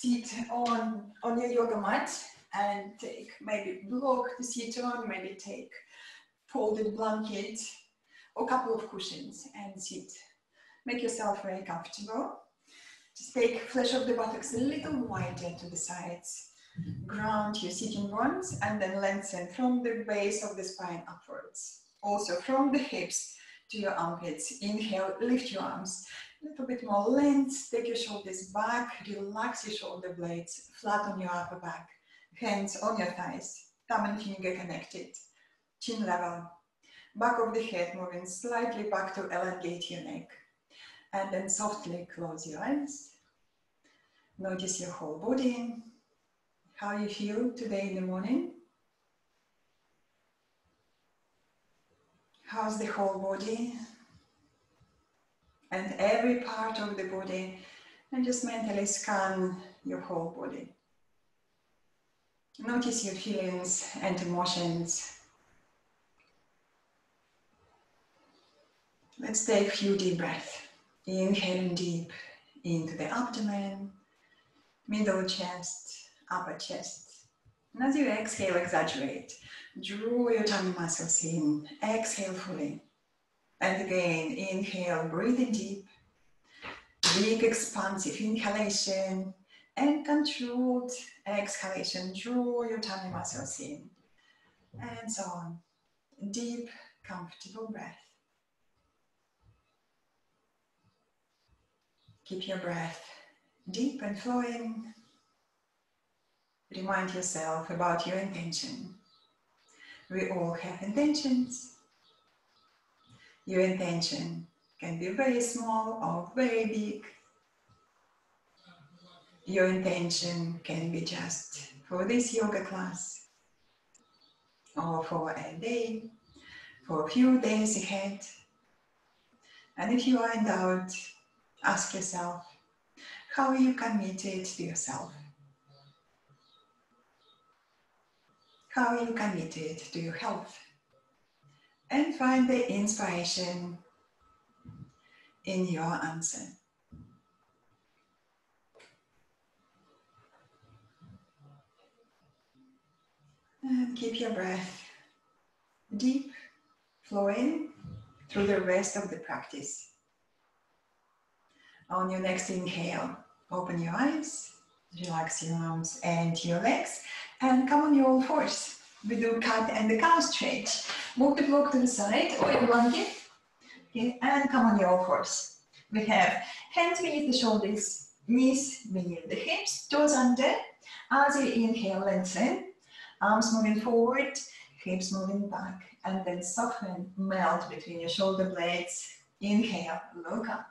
sit on, on your yoga mat and take maybe block the seat on, maybe take folded blanket or a couple of cushions and sit. Make yourself very comfortable. Just take flesh of the buttocks a little wider to the sides. Ground your sitting bones and then lengthen from the base of the spine upwards. Also from the hips to your armpits. Inhale, lift your arms. A little bit more length. Take your shoulders back. Relax your shoulder blades. Flat on your upper back. Hands on your thighs. Thumb and finger connected. Chin level. Back of the head moving slightly back to elongate your neck. And then softly close your eyes. Notice your whole body. How you feel today in the morning. How's the whole body? And every part of the body. And just mentally scan your whole body. Notice your feelings and emotions. Let's take a few deep breaths. Inhaling deep into the abdomen, middle chest, upper chest. And as you exhale, exaggerate. Draw your tummy muscles in. Exhale fully. And again, inhale, breathing deep. Big expansive inhalation and controlled exhalation. Draw your tummy muscles in. And so on. Deep, comfortable breath. Keep your breath deep and flowing. Remind yourself about your intention. We all have intentions. Your intention can be very small or very big. Your intention can be just for this yoga class or for a day, for a few days ahead. And if you are in doubt, ask yourself, how are you committed to yourself? How are you committed to your health? And find the inspiration in your answer. And keep your breath deep, flowing through the rest of the practice. On your next inhale, open your eyes, relax your arms and your legs, and come on your all fours. We do cat and the cow stretch. Move the block to the side oh, or your blanket, okay, and come on your all fours. We have hands beneath the shoulders, knees beneath the hips, toes under. As you inhale, lengthen, arms moving forward, hips moving back, and then soften, melt between your shoulder blades. Inhale, look up.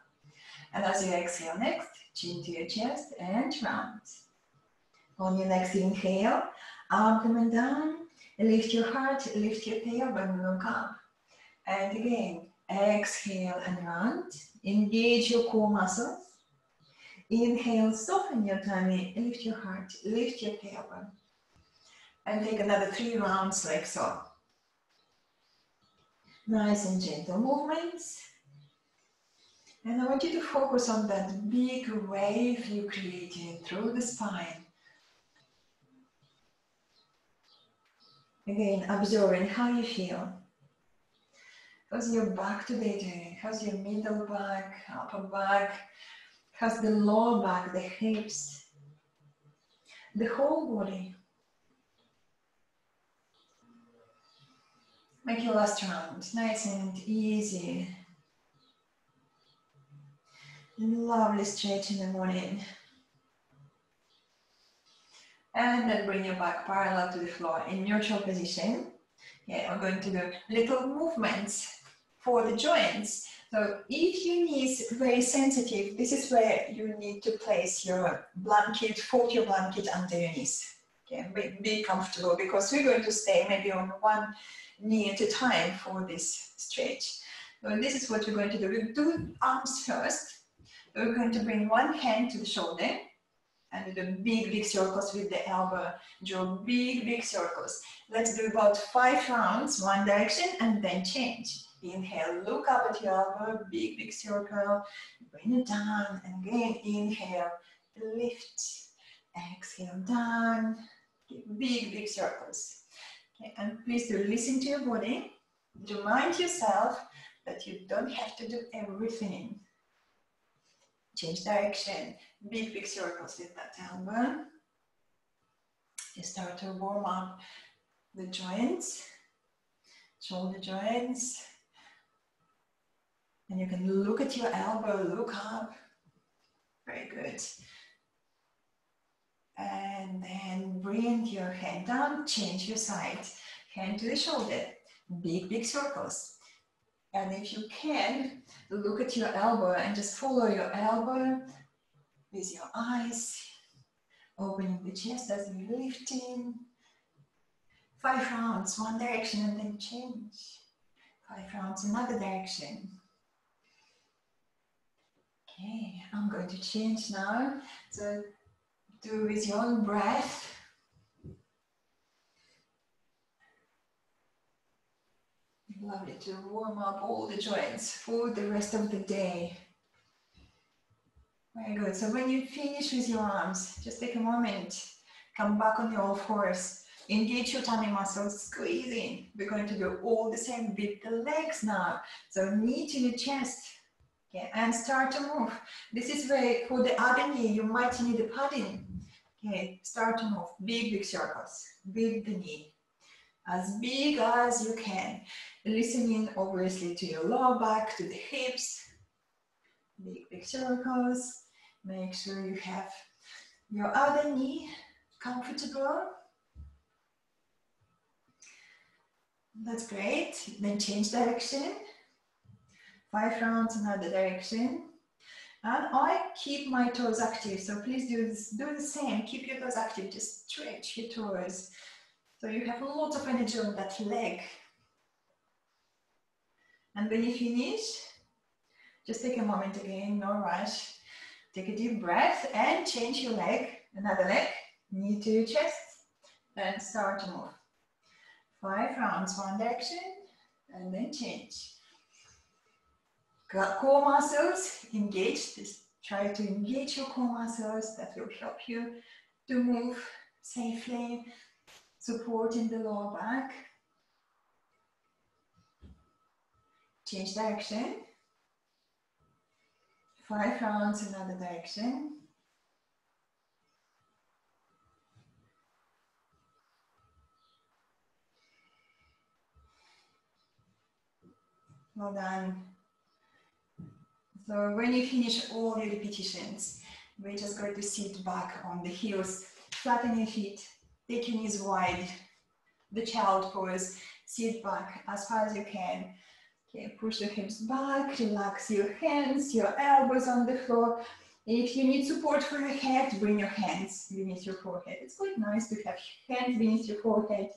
And as you exhale next, chin to your chest and round. On your next inhale, abdomen down, lift your heart, lift your tailbone, look up. And again, exhale and round. Engage your core muscles. Inhale, soften your tummy, lift your heart, lift your tailbone. And take another three rounds like so. Nice and gentle movements. And I want you to focus on that big wave you created through the spine. Again, observing how you feel. How's your back today doing? How's your middle back, upper back? How's the lower back, the hips? The whole body. Make your last round nice and easy. Lovely stretch in the morning. And then bring your back parallel to the floor in neutral position. Yeah, I'm going to do little movements for the joints. So if your knees very sensitive, this is where you need to place your blanket, fold your blanket under your knees. Okay, be, be comfortable because we're going to stay maybe on one knee at a time for this stretch. So this is what we're going to do. We'll do arms first. We're going to bring one hand to the shoulder and do big, big circles with the elbow. Draw big, big circles. Let's do about five rounds, one direction, and then change. Inhale, look up at your elbow, big, big circle. Bring it down, and again, inhale, lift. Exhale down. Big, big circles. Okay, and please do listen to your body. Remind yourself that you don't have to do everything. Change direction. Big, big circles with that elbow. You start to warm up the joints, shoulder joints. And you can look at your elbow, look up. Very good. And then bring your hand down, change your side. Hand to the shoulder, big, big circles. And if you can, look at your elbow and just follow your elbow with your eyes, opening the chest as you lift in. Five rounds, one direction and then change. Five rounds, another direction. Okay, I'm going to change now. So do with your own breath. Lovely to warm up all the joints for the rest of the day. Very good. So when you finish with your arms, just take a moment, come back on your all fours, engage your tummy muscles, squeezing. We're going to do all the same with the legs now. So knee to the chest, okay, and start to move. This is where for the other knee, you might need a padding. Okay, start to move, big, big circles with the knee. As big as you can. Listening obviously to your lower back, to the hips. Big, big circles. Make sure you have your other knee comfortable. That's great. Then change direction. Five rounds another direction. And I keep my toes active. So please do this, do the same. Keep your toes active. Just stretch your toes. So you have a lot of energy on that leg. And when you finish, just take a moment again, no rush. Take a deep breath and change your leg, another leg, knee to your chest, and start to move. Five rounds, one direction, and then change. Core muscles, engaged. Just try to engage your core muscles. That will help you to move safely, supporting the lower back. Change direction. Five rounds in another direction. Well done. So when you finish all your repetitions, we're just going to sit back on the heels, flatten your feet, take your knees wide, the child pose, sit back as far as you can. Okay, push your hips back, relax your hands, your elbows on the floor. If you need support for your head, bring your hands beneath your forehead. It's quite nice to have hands beneath your forehead.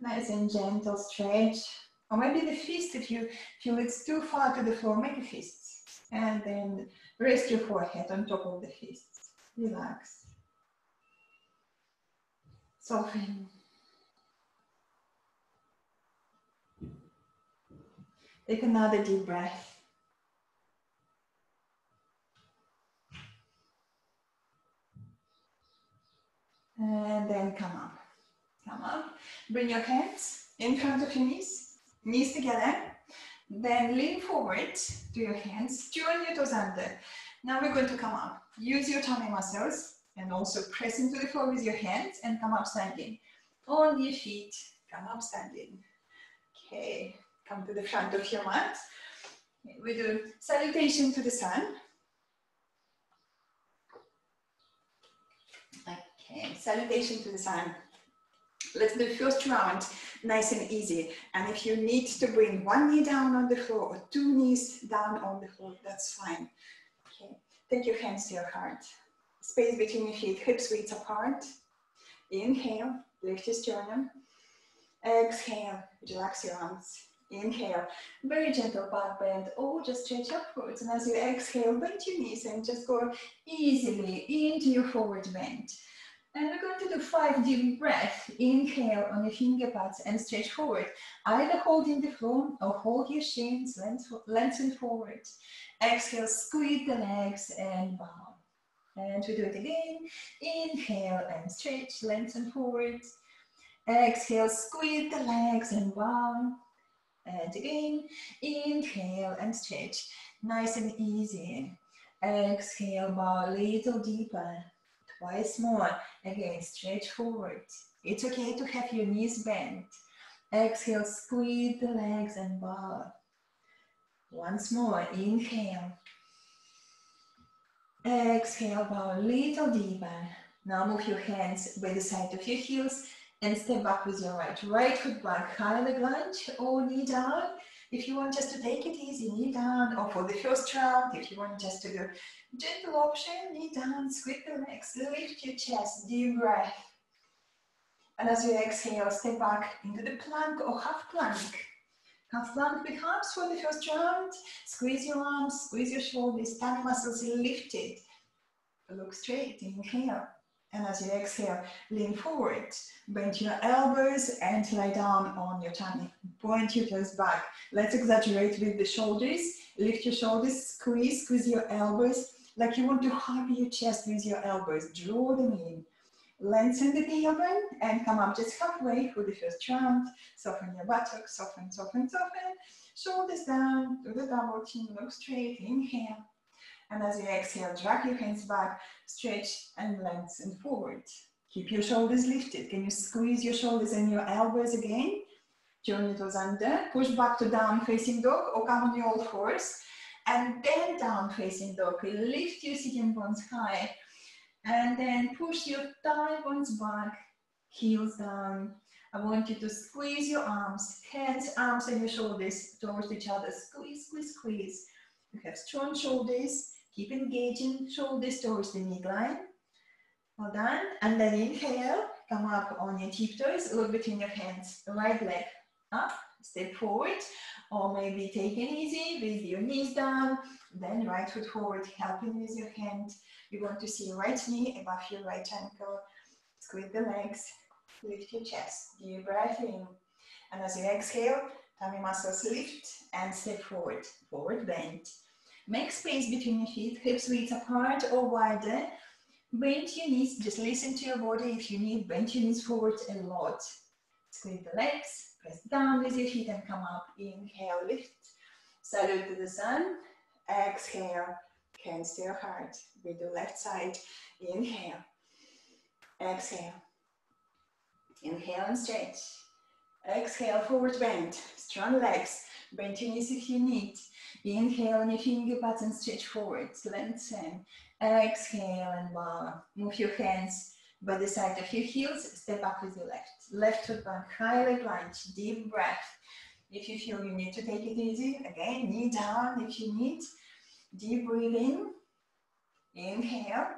Nice and gentle stretch. Or maybe the fist, if you feel it's too far to the floor, make a fist. And then rest your forehead on top of the fists. Relax. Soften. Take another deep breath. And then come up. Come up. Bring your hands in front of your knees, knees together. Then lean forward to your hands, join your toes under. Now we're going to come up. Use your tummy muscles and also press into the floor with your hands and come up standing. On your feet, come up standing. Okay, come to the front of your mat. We do salutation to the sun. Okay, salutation to the sun. Let's do first round nice and easy. And if you need to bring one knee down on the floor or two knees down on the floor, that's fine. Okay, take your hands to your heart. Space between your feet, hips width apart. Inhale, lift your sternum. Exhale, relax your arms. Inhale, very gentle back bend or just stretch upwards. And as you exhale, bend your knees and just go easily into your forward bend. And we're going to do five deep breaths. Inhale on your finger pads and stretch forward. Either holding the floor or hold your shins, lengthen forward. Exhale, squeeze the legs and bow. And we do it again. Inhale and stretch, lengthen forward. Exhale, squeeze the legs and bow. And again, inhale and stretch. Nice and easy. Exhale, bow a little deeper. Twice more. Again, stretch forward. It's okay to have your knees bent. Exhale, squeeze the legs and bow. Once more, inhale. Exhale, bow a little deeper. Now move your hands by the side of your heels and step back with your right. Right foot back, high leg lunge or knee down. If you want just to take it easy, knee down, or for the first round, if you want just to do gentle option, knee down, squeeze the legs, lift your chest, deep breath. And as you exhale, step back into the plank or half plank. Half plank arms for the first round. Squeeze your arms, squeeze your shoulders, tummy muscles lifted. Look straight, inhale. And as you exhale, lean forward, bend your elbows and lie down on your tummy. Point your toes back. Let's exaggerate with the shoulders. Lift your shoulders, squeeze, squeeze your elbows like you want to hug your chest with your elbows. Draw them in. Lengthen the tailbone and come up just halfway for the first round. Soften your buttocks, soften, soften, soften. Shoulders down to the double chin, look straight, inhale. And as you exhale, drag your hands back, stretch and lengthen forward. Keep your shoulders lifted. Can you squeeze your shoulders and your elbows again? Turn your toes under, push back to down facing dog or come on your all fours. And then down facing dog. Lift your sitting bones high. And then push your thigh bones back, heels down. I want you to squeeze your arms, hands, arms and your shoulders towards each other. Squeeze, squeeze, squeeze. You have strong shoulders. Keep engaging shoulders towards the midline. Well done. And then inhale, come up on your tiptoes, look between your hands. Right leg up, step forward, or maybe take it easy with your knees down, then right foot forward, helping with your hand. You want to see your right knee above your right ankle. Squeeze the legs, lift your chest, deep breath in. And as you exhale, tummy muscles lift and step forward, forward bend. Make space between your feet, hips width apart or wider. Bend your knees, just listen to your body if you need, bend your knees forward a lot. Squeeze the legs, press down with your feet and come up. Inhale, lift. Salute to the sun. Exhale, hands to your heart. We do left side. Inhale. Exhale. Inhale and stretch. Exhale, forward bend. Strong legs. Bend your knees if you need. Inhale on your finger and stretch forward. Lengthen. Exhale and bow. Move your hands by the side of your heels. Step up with your left. Left foot back. High leg lunge. Deep breath. If you feel you need to take it easy, again, knee down if you need. Deep breathing. Inhale.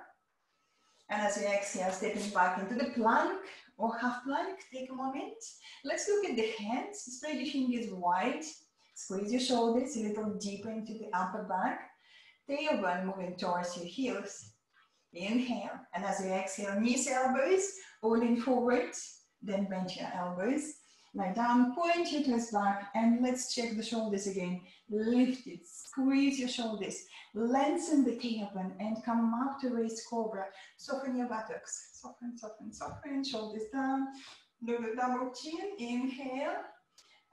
And as you exhale, stepping back into the plank or half plank, take a moment. Let's look at the hands. Spread your fingers wide. Squeeze your shoulders a little deeper into the upper back. Tailbone moving towards your heels. Inhale. And as you exhale, knees, elbows, all in forward. Then bend your elbows. Lie down, point your toes back, and let's check the shoulders again. Lift it, squeeze your shoulders, lengthen the tailbone, and come up to raised cobra. Soften your buttocks. Soften, soften, soften. Shoulders down. Do the double chin. Inhale.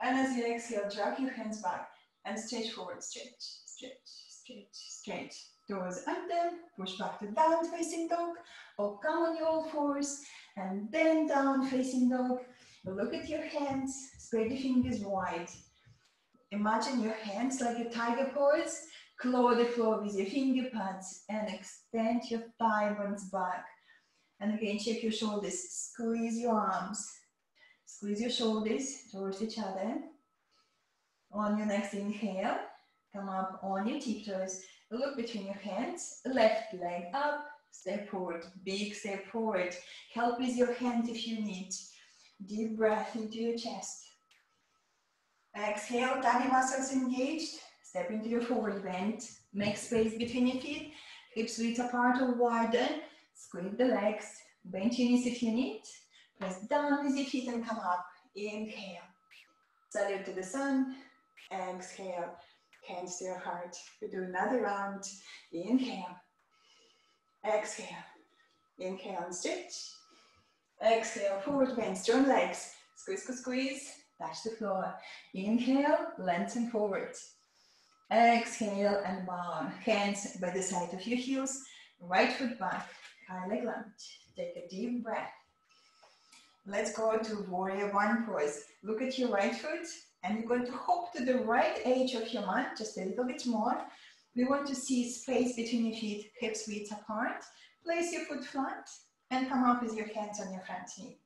And as you exhale, drag your hands back and stretch forward. Stretch, stretch, stretch, stretch. Toes under, push back to down facing dog, or come on your all fours, and then down facing dog. Look at your hands, spread your fingers wide. Imagine your hands like a tiger pose. Claw the floor with your finger pads and extend your thigh bones back. And again, check your shoulders, squeeze your arms. Squeeze your shoulders towards each other. On your next inhale, come up on your tiptoes. Look between your hands, left leg up, step forward, big step forward. Help with your hands if you need. Deep breath into your chest. Exhale, tummy muscles engaged. Step into your forward bend. Make space between your feet. Hips width apart or wider. Squeeze the legs. Bend your knees if you need. Press down with your feet and come up. Inhale. Salute to the sun. Exhale. Hands to your heart. We do another round. Inhale. Exhale. Inhale and stretch. Exhale, forward bend, strong legs. Squeeze, squeeze, squeeze. Touch the floor. Inhale, lengthen forward. Exhale and bow. Hands by the side of your heels. Right foot back. High leg lunge. Take a deep breath. Let's go to warrior one pose. Look at your right foot and you're going to hop to the right edge of your mat, just a little bit more. We want to see space between your feet, hips width apart. Place your foot flat and come up with your hands on your front knee.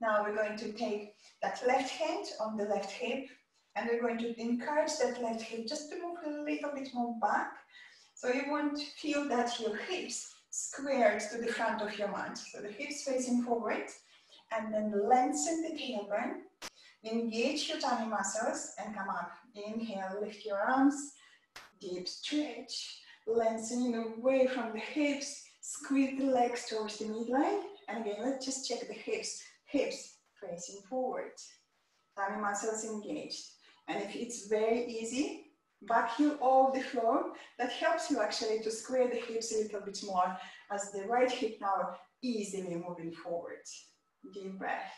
Now we're going to take that left hand on the left hip and we're going to encourage that left hip just to move a little bit more back. So you want to feel that your hips squared to the front of your mat. So the hips facing forward and then lengthen the tailbone. Engage your tummy muscles and come up. Inhale, lift your arms, deep stretch, lengthening away from the hips, squeeze the legs towards the midline. And again, let's just check the hips. Hips facing forward. Tummy muscles engaged. And if it's very easy, back heel off the floor, that helps you actually to square the hips a little bit more as the right hip now easily moving forward. Deep breath.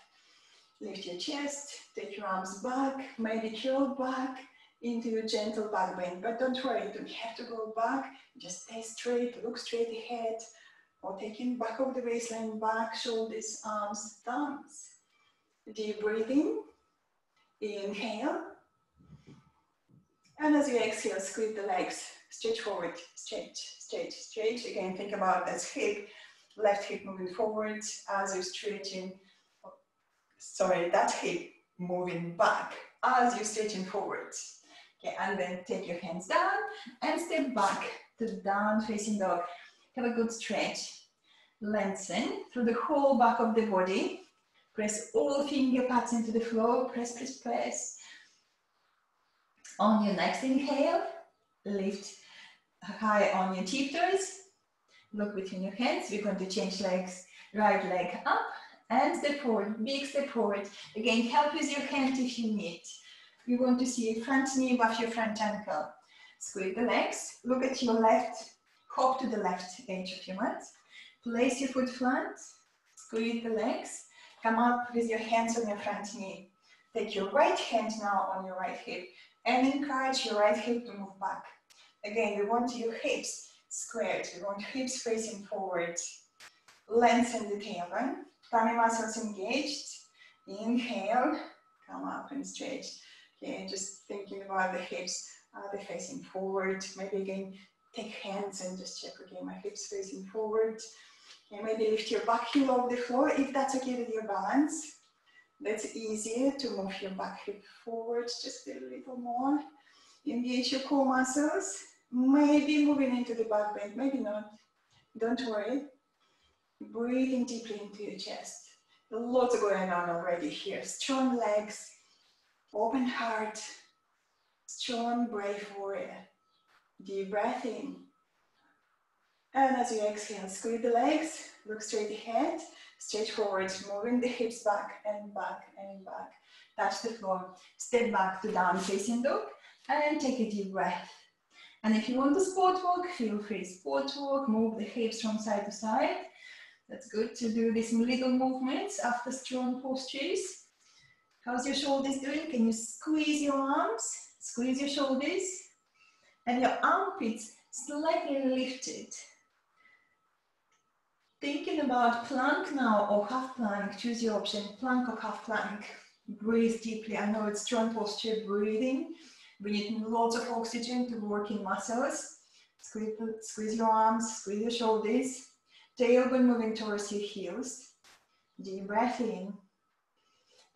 Lift your chest, take your arms back, maybe curl back into your gentle back bend. But don't worry, you don't have to go back. Just stay straight, look straight ahead, or taking back of the waistline, back, shoulders, arms, thumbs. Deep breathing. Inhale. And as you exhale, squeeze the legs, stretch forward, stretch, stretch, stretch. Again, think about that hip, left hip moving forward as you're stretching. Sorry, that hip moving back as you're stretching forward. Okay, and then take your hands down and step back to the down facing dog. Have a good stretch. Lengthen through the whole back of the body. Press all finger pads into the floor. Press, press, press. On your next inhale, lift high on your tiptoes. Look between your hands. We're going to change legs. Right leg up and forward. Big forward. Again, help with your hand if you need. We want to see front knee above your front ankle. Squeeze the legs. Look at your left. Hop to the left edge of your mat. Place your foot flat. Squeeze the legs. Come up with your hands on your front knee. Take your right hand now on your right hip and encourage your right hip to move back. Again, we want your hips squared. We want hips facing forward. Lengthen the tailbone. Tummy muscles engaged. Inhale, come up and stretch. Okay, just thinking about the hips. Are they facing forward? Maybe again, take hands and just check again, my hips facing forward. Okay, maybe lift your back heel off the floor if that's okay with your balance. That's easier to move your back hip forward just a little more. Engage your core muscles. Maybe moving into the back bend, maybe not. Don't worry. Breathing deeply into your chest. Lots going on already here. Strong legs, open heart, strong, brave warrior. Deep breath in. And as you exhale, squeeze the legs, look straight ahead, stretch forward, moving the hips back and back and back. Touch the floor, step back to down facing dog, and take a deep breath. And if you want to sport walk, feel free sport walk, move the hips from side to side. That's good to do these little movements after strong postures. How's your shoulders doing? Can you squeeze your arms, squeeze your shoulders, and your armpits slightly lifted. Thinking about plank now or half plank, choose your option, plank or half plank. Breathe deeply. I know it's strong posture breathing. We need lots of oxygen to work in muscles. Squeeze, squeeze your arms, squeeze your shoulders. Tailbone moving towards your heels. Deep breath in.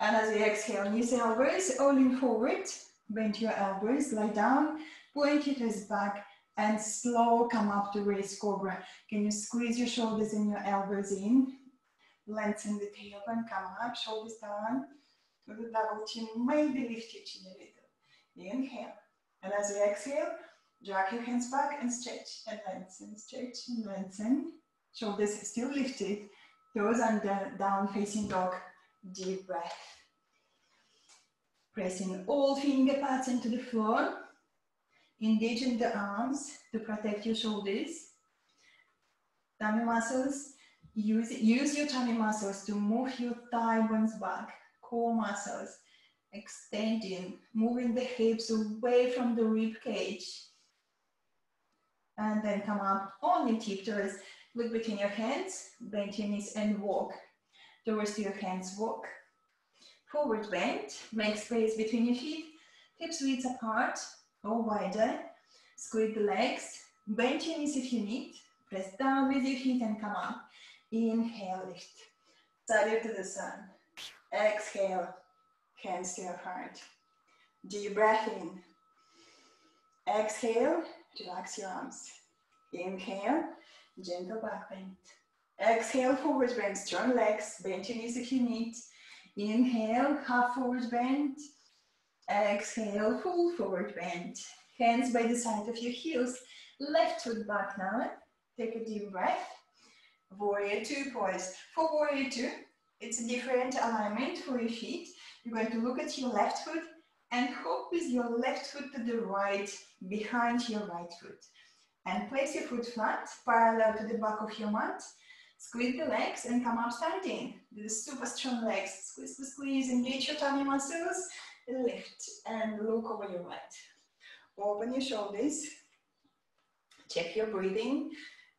And as you exhale, knees, elbows, all in forward. Bend your elbows, lie down, point your toes back, and slow come up to raise cobra. Can you squeeze your shoulders and your elbows in? Lengthen the tailbone, come up, shoulders down. To the double chin, maybe lift your chin a little. Inhale. And as you exhale, drag your hands back and stretch and lengthen, stretch and lengthen. Shoulders still lifted, toes under, down facing dog. Deep breath. Pressing all finger pads into the floor. Engaging the arms to protect your shoulders. tummy muscles. Use, use your tummy muscles to move your thigh bones back, core muscles, extending, moving the hips away from the rib cage. And then come up on your tiptoes, look between your hands, bend your knees and walk. Towards your hands, walk. Forward bend, make space between your feet, hips width apart or wider. Squeeze the legs, bend your knees if you need, press down with your feet and come up. Inhale, lift. Salute to the sun. Exhale, hands to your heart. Deep breath in. Exhale, relax your arms. Inhale, gentle back bend. Exhale, forward bend, strong legs, bend your knees if you need. Inhale, half forward bend. Exhale, full forward bend. Hands by the side of your heels. Left foot back now. Take a deep breath. Warrior two pose. For warrior two, it's a different alignment for your feet. You're going to look at your left foot and hook with your left foot to the right behind your right foot. And place your foot flat, parallel to the back of your mat. Squeeze the legs and come up standing. Do the super strong legs. Squeeze, squeeze, squeeze, engage your tummy muscles. Lift and look over your right. Open your shoulders. Check your breathing.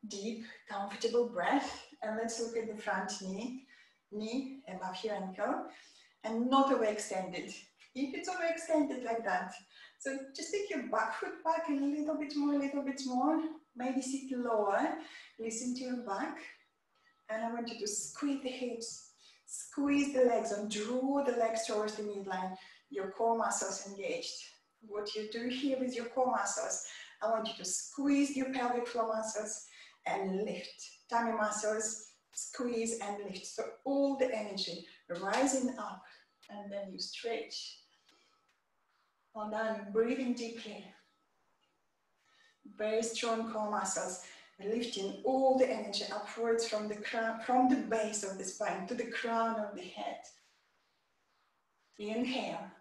Deep, comfortable breath. And let's look at the front knee. Knee above your ankle. And not overextended. If it's overextended like that, so just take your back foot back a little bit more, a little bit more. Maybe sit lower. Listen to your back. And I want you to squeeze the hips, squeeze the legs and draw the legs towards the midline. Your core muscles engaged. What you do here with your core muscles, I want you to squeeze your pelvic floor muscles and lift. Tummy muscles, squeeze and lift. So all the energy rising up and then you stretch. Well done, breathing deeply. Very strong core muscles, lifting all the energy upwards from the crown, from the base of the spine to the crown of the head. Inhale.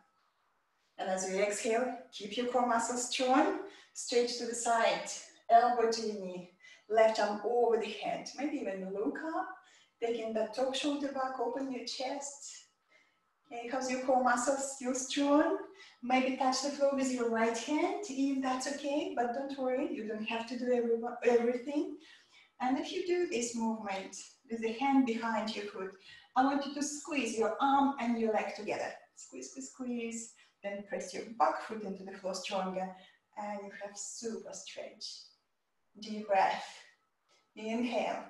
And as you exhale, keep your core muscles strong, stretch to the side, elbow to knee, left arm over the head. Maybe even look up, taking that top shoulder back, open your chest. How's your core muscles still strong? Maybe touch the floor with your right hand, if that's okay, but don't worry, you don't have to do every, everything. And if you do this movement with the hand behind your foot, I want you to squeeze your arm and your leg together. Squeeze, squeeze, squeeze. Then press your back foot into the floor stronger and you have super stretch. Deep breath. Inhale.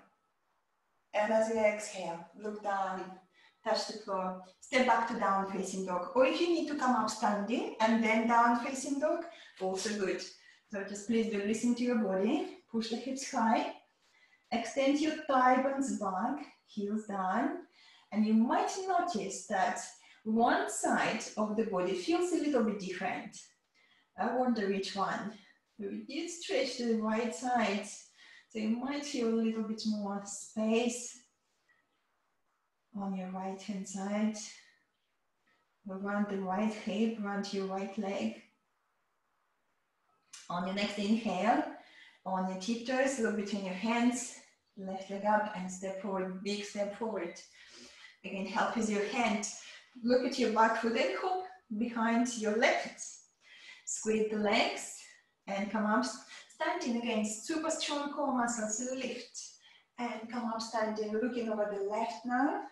And as you exhale, look down, touch the floor, step back to down facing dog. Or if you need to come up standing and then down facing dog, also good. So just please do listen to your body, push the hips high, extend your thigh bones back, heels down, and you might notice that one side of the body feels a little bit different. I wonder which one. We did stretch to the right side, so you might feel a little bit more space on your right hand side, around the right hip, around your right leg. On your next inhale, on your tiptoes, look between your hands, left leg up and step forward, big step forward. Again, help with your hand Look at your back foot and hook behind your legs. Squeeze the legs and come up standing again. Super strong core muscles. Lift and come up standing. Looking over the left now.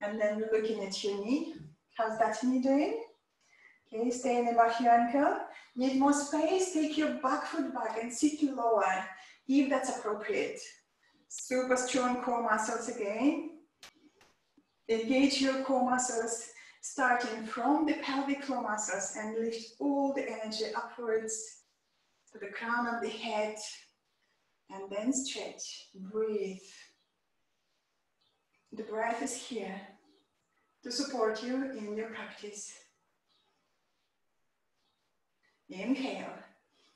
And then looking at your knee. How's that knee doing? Okay, staying above your ankle. Need more space? Take your back foot back and sit lower if that's appropriate. Super strong core muscles again. Engage your core muscles starting from the pelvic floor muscles and lift all the energy upwards to the crown of the head and then stretch, breathe. The breath is here to support you in your practice. Inhale.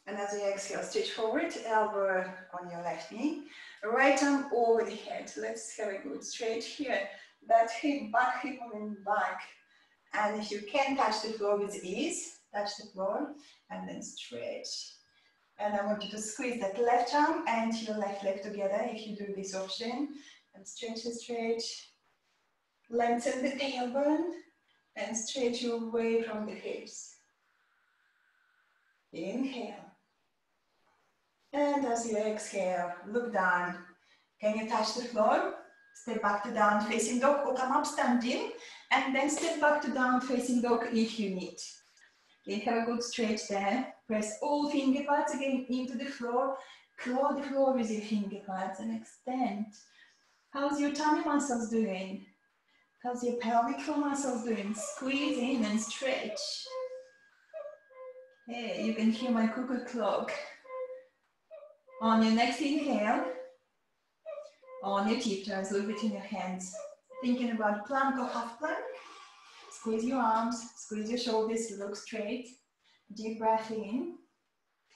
And as you exhale, stretch forward, elbow on your left knee, right arm over the head. Let's have a good stretch here that hip, back hip moving back. And if you can touch the floor with ease, touch the floor and then stretch. And I want you to squeeze that left arm and your left leg together if you do this option. And stretch and stretch. Lengthen the tailbone and stretch away from the hips. Inhale. And as you exhale, look down. Can you touch the floor? Step back to down facing dog or come up standing and then step back to down facing dog if you need. Okay, have a good stretch there. Press all finger pads again into the floor. Claw the floor with your finger pads and extend. How's your tummy muscles doing? How's your pelvic floor muscles doing? Squeeze in and stretch. Hey, you can hear my cuckoo clock. On your next inhale, on your tiptoes, look between your hands. Thinking about plank or half plank. Squeeze your arms, squeeze your shoulders, look straight. Deep breath in.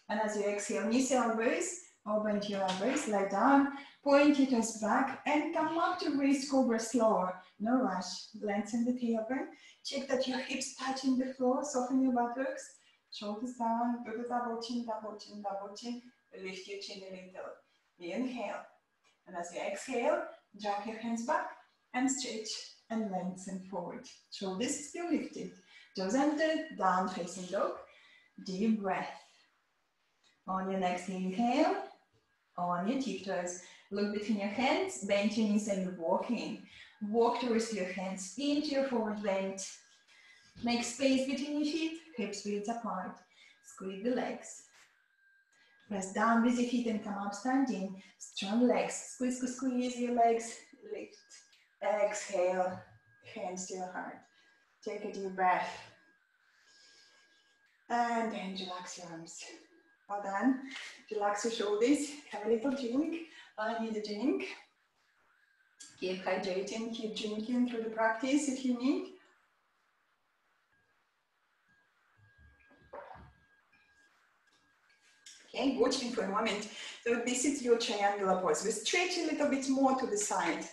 And as you exhale, knees elbows, open your elbows, lie down, point your toes back, and come up to raised cobra slower. No rush. Lengthen the tailbone. Check that your hips touching the floor, soften your buttocks. Shoulders down, do the double chin, double chin, double chin. Lift your chin a little. Inhale. And as you exhale, drop your hands back and stretch and lengthen forward. Shoulders still lifted. Toes entered, down facing dog. Deep breath. On your next inhale, on your tiptoes, look between your hands, bend your knees and walking. Walk towards your hands into your forward bend. Make space between your feet, hips width apart. Squeeze the legs. Press down with your feet and come up standing. Strong legs. Squeeze, squeeze, squeeze your legs. Lift. Exhale. Hands to your heart. Take a deep breath. And then relax your arms. Well done. Relax your shoulders. Have a little drink. I need a drink. Keep hydrating. Keep drinking through the practice if you need. Okay, watch me for a moment. So this is your triangular pose. We stretch a little bit more to the side.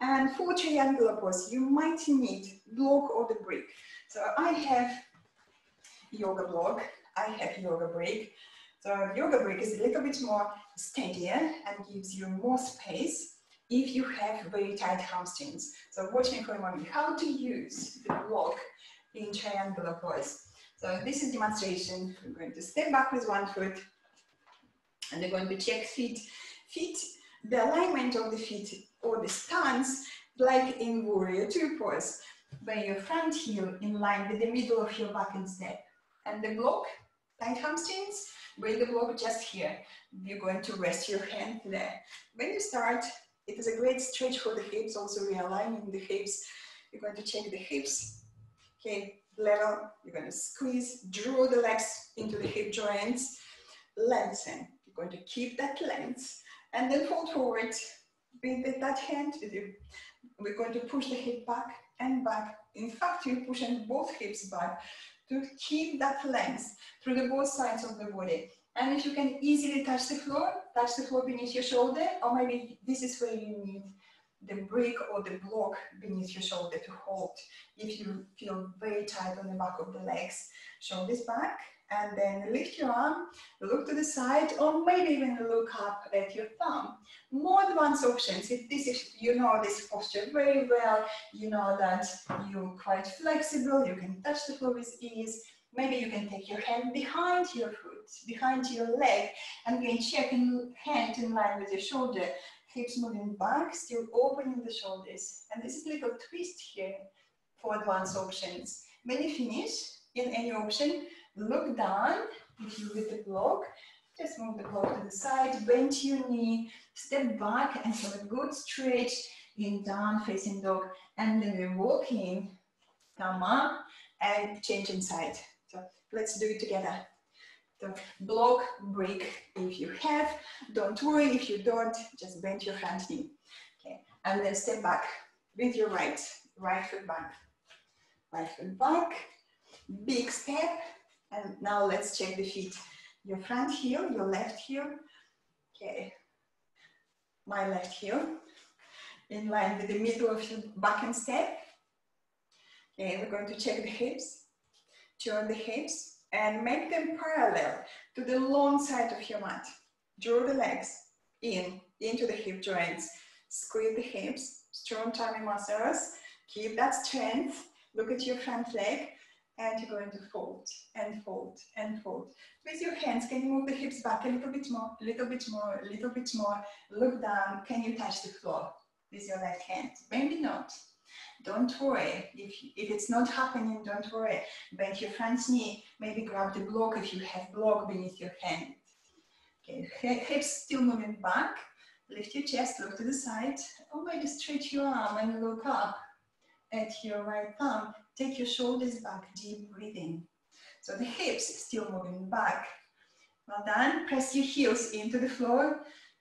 And for triangular pose, you might need block or the brick. So I have yoga block, I have yoga brick. So yoga brick is a little bit more steadier and gives you more space if you have very tight hamstrings. So watch me for a moment how to use the block in triangular pose. So this is demonstration. We're going to step back with one foot and we're going to check feet. Feet, the alignment of the feet or the stance, like in warrior two pose, by your front heel in line with the middle of your back and step. And the block, tight hamstrings, bring the block just here. You're going to rest your hand there. When you start, it is a great stretch for the hips, also realigning the hips. You're going to check the hips. Okay, level, you're going to squeeze, draw the legs into the hip joints, lengthen. You're going to keep that length and then fold forward with that hand. We're going to push the hip back and back. In fact, you're pushing both hips back to keep that length through the both sides of the body. And if you can easily touch the floor, touch the floor beneath your shoulder, or maybe this is where you need the brick or the block beneath your shoulder to hold if you feel very tight on the back of the legs. Shoulders back, and then lift your arm, look to the side, or maybe even look up at your thumb. More advanced options, if this is, you know this posture very well, you know that you're quite flexible, you can touch the floor with ease, maybe you can take your hand behind your foot, behind your leg, and again check in hand in line with your shoulder, hips moving back, still opening the shoulders. And this is a little twist here for advanced options. When you finish in any option, look down, if you with the block, just move the block to the side, bend your knee, step back and have a good stretch in down facing dog. And then we're walking, come up and change inside. So let's do it together. So block, break if you have. Don't worry if you don't, just bend your front knee. Okay, and then step back with your right, right foot back. Right foot back, big step, and now let's check the feet. Your front heel, your left heel. Okay. My left heel. In line with the middle of your back and step. Okay, we're going to check the hips. Turn the hips. and make them parallel to the long side of your mat. Draw the legs in, into the hip joints. Squeeze the hips, strong tummy muscles. Keep that strength. Look at your front leg and you're going to fold and fold and fold. With your hands, can you move the hips back a little bit more, a little bit more, a little bit more. Look down, can you touch the floor with your left hand? Maybe not. Don't worry. If, if it's not happening, don't worry. Bend your front knee. Maybe grab the block if you have block beneath your hand. Okay, hips still moving back. Lift your chest, look to the side. Oh, or maybe stretch your arm and look up at your right thumb. Take your shoulders back, deep breathing. So the hips still moving back. Well done. Press your heels into the floor.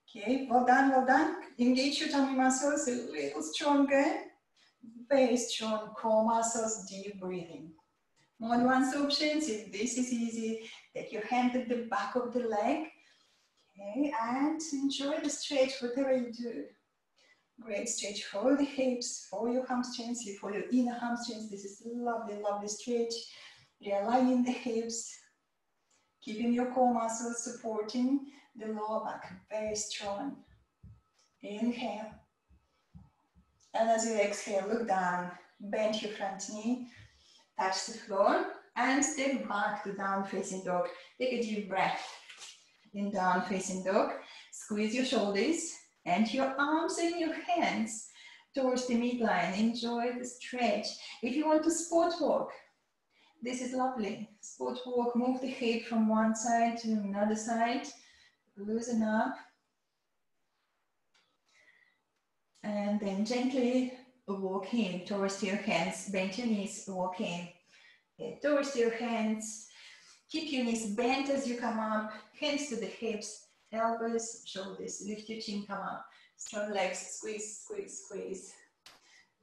Okay, well done, well done. Engage your tummy muscles a little stronger very strong core muscles, deep breathing. More advanced options, if this is easy, take your hand at the back of the leg, okay, and enjoy the stretch, whatever you do. Great stretch for the hips, for your hamstrings, for your inner hamstrings. This is lovely, lovely stretch. Realigning the hips, keeping your core muscles supporting the lower back, very strong. Inhale. And as you exhale, look down, bend your front knee, touch the floor, and step back to down facing dog. Take a deep breath in down facing dog. Squeeze your shoulders and your arms and your hands towards the midline. Enjoy the stretch. If you want to sport walk, this is lovely. Sport walk, move the hip from one side to another side. Loosen up. And then gently walk in towards your hands, bend your knees, walk in. Towards your hands, keep your knees bent as you come up, hands to the hips, elbows, shoulders, lift your chin, come up. Strong legs, squeeze, squeeze, squeeze.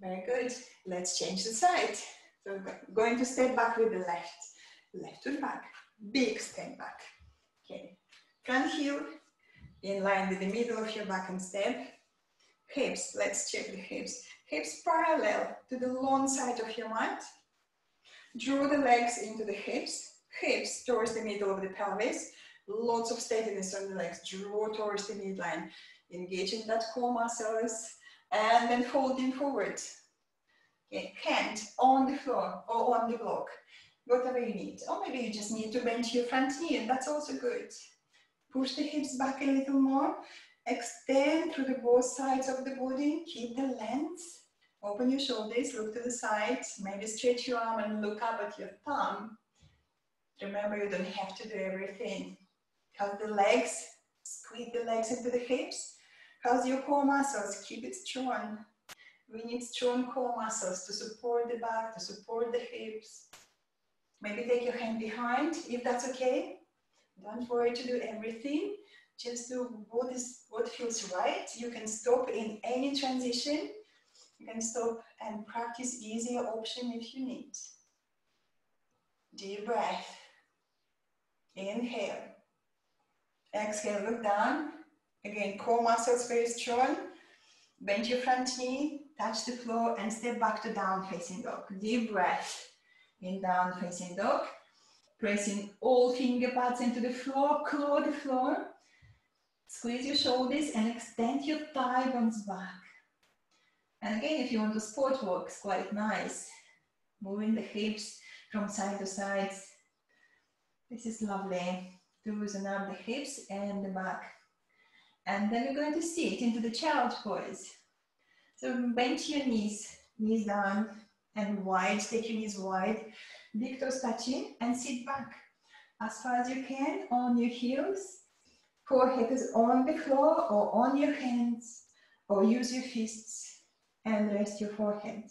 Very good. Let's change the side. So going to step back with the left, left to back, big step back. Okay, front heel in line with the middle of your back and step, hips, let's check the hips. Hips parallel to the long side of your mat. Draw the legs into the hips, hips towards the middle of the pelvis. Lots of steadiness on the legs, draw towards the midline. Engaging that core muscles and then folding forward. Okay, hand on the floor or on the block, whatever you need. Or maybe you just need to bend your front knee and that's also good. Push the hips back a little more Extend through the both sides of the body. Keep the length. Open your shoulders, look to the sides. Maybe stretch your arm and look up at your thumb. Remember, you don't have to do everything. Hug the legs, squeeze the legs into the hips. How's your core muscles? Keep it strong. We need strong core muscles to support the back, to support the hips. Maybe take your hand behind if that's okay. Don't worry to do everything just do what is what feels right. You can stop in any transition. You can stop and practice easier option if you need. Deep breath. Inhale. Exhale, look down. Again, core muscles very strong. Bend your front knee, touch the floor, and step back to down facing dog. Deep breath. In down facing dog. Pressing all finger pads into the floor, claw the floor. Squeeze your shoulders and extend your thigh bones back. And again, if you want to sport walk, it's quite nice. Moving the hips from side to side. This is lovely. To loosen up the hips and the back. And then you're going to sit into the child pose. So bend your knees, knees down and wide, take your knees wide, big toes touching and sit back as far as you can on your heels Forehead is on the floor or on your hands, or use your fists and rest your forehead.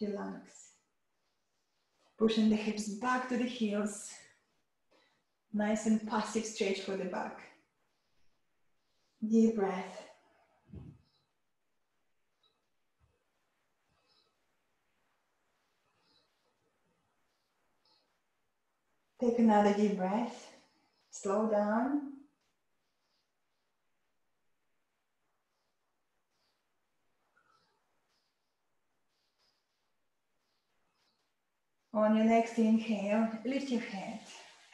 Relax. Pushing the hips back to the heels. Nice and passive stretch for the back. Deep breath. Take another deep breath. Slow down. On your next inhale, lift your head.